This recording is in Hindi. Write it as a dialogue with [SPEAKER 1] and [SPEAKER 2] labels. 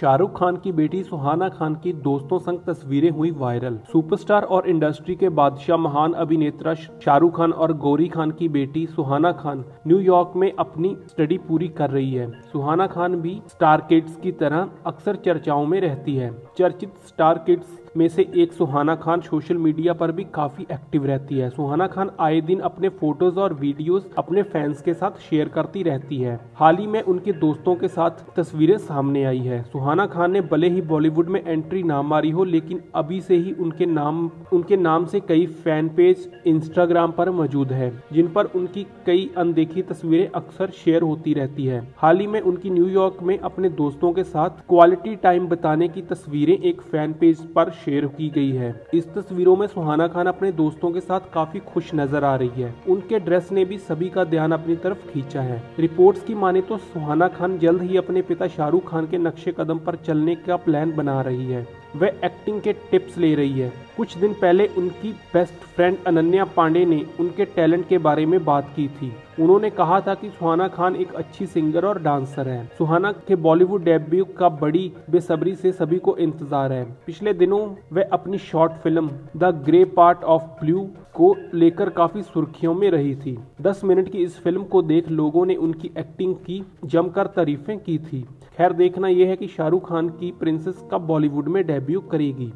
[SPEAKER 1] शाहरुख खान की बेटी सुहाना खान की दोस्तों संग तस्वीरें हुई वायरल। सुपरस्टार और इंडस्ट्री के बादशाह महान अभिनेत्रा शाहरुख खान और गौरी खान की बेटी सुहाना खान न्यूयॉर्क में अपनी स्टडी पूरी कर रही है। सुहाना खान भी स्टार किड्स की तरह अक्सर चर्चाओं में रहती है। चर्चित स्टार किड्स में से एक सुहाना खान सोशल मीडिया पर भी काफ़ी एक्टिव रहती है। सुहाना खान आए दिन अपने फ़ोटोज़ और वीडियोस अपने फैंस के साथ शेयर करती रहती है। हाल ही में उनके दोस्तों के साथ तस्वीरें सामने आई है। सुहाना खान ने भले ही बॉलीवुड में एंट्री ना मारी हो, लेकिन अभी से ही उनके नाम उनके नाम से कई फ़ैन पेज इंस्टाग्राम पर मौजूद है, जिन पर उनकी कई अनदेखी तस्वीरें अक्सर शेयर होती रहती है। हाल ही में उनकी न्यूयॉर्क में अपने दोस्तों के साथ क्वालिटी टाइम बताने की तस्वीरें एक फ़ैन पेज पर शेयर की गई है। इस तस्वीरों में सुहाना खान अपने दोस्तों के साथ काफ़ी खुश नज़र आ रही है। उनके ड्रेस ने भी सभी का ध्यान अपनी तरफ़ खींचा है। रिपोर्ट्स की माने तो सुहाना खान जल्द ही अपने पिता शाहरुख खान के नक्शे कदम पर चलने का प्लान बना रही है। वह एक्टिंग के टिप्स ले रही है। कुछ दिन पहले उनकी बेस्ट फ्रेंड अनन्या पांडे ने उनके टैलेंट के बारे में बात की थी। उन्होंने कहा था कि सुहाना खान एक अच्छी सिंगर और डांसर है। सुहाना के बॉलीवुड डेब्यू का बड़ी, बेसब्री से सभी को इंतज़ार है। पिछले दिनों वह अपनी short film the grey part of blue को लेकर काफ़ी सुर्खियों में रही थी। 10 मिनट की इस फ़िल्म को देख लोगों ने उनकी एक्टिंग की, जमकर तारीफें की थी। खैर, देखना यह है कि शाहरुख खान की प्रिंसेस कब बॉलीवुड में डेब्यू करेगी।